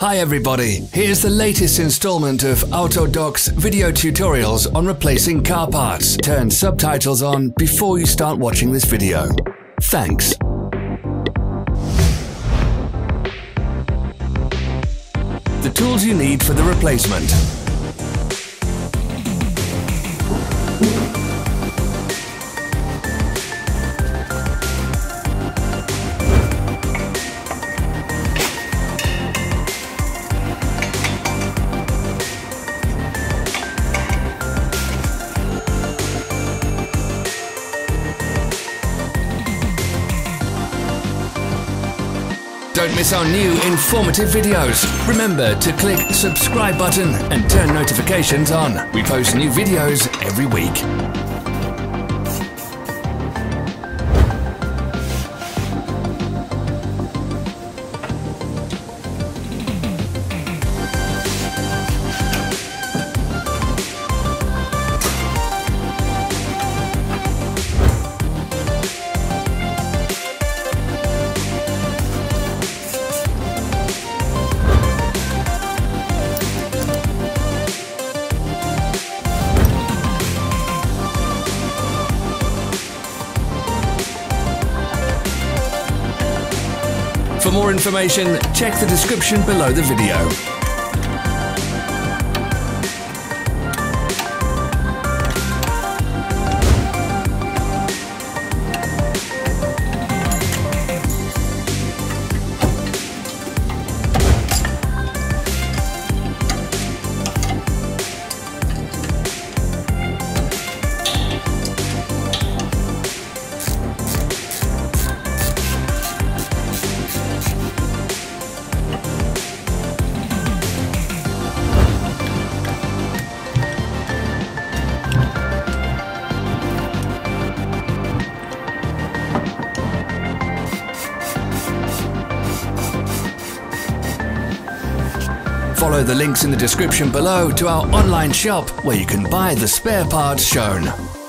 Hi everybody, here's the latest installment of Autodoc's video tutorials on replacing car parts. Turn subtitles on before you start watching this video. Thanks. The tools you need for the replacement. Don't miss our new informative videos. Remember to click subscribe button and turn notifications on. We post new videos every week. For more information, check the description below the video. Follow the links in the description below to our online shop where you can buy the spare parts shown.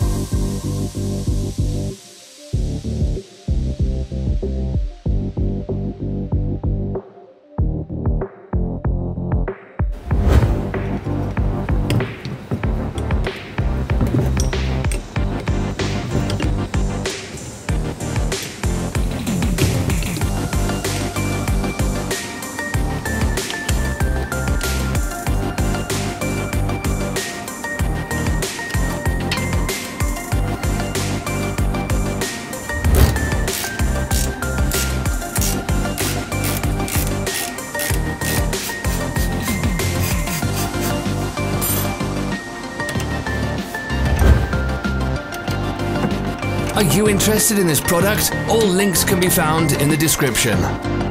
Are you interested in this product? All links can be found in the description.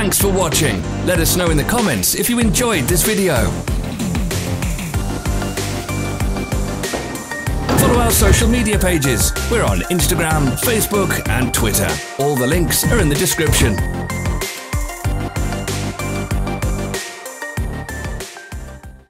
Thanks for watching. Let us know in the comments if you enjoyed this video. Follow our social media pages. We're on Instagram, Facebook and Twitter. All the links are in the description.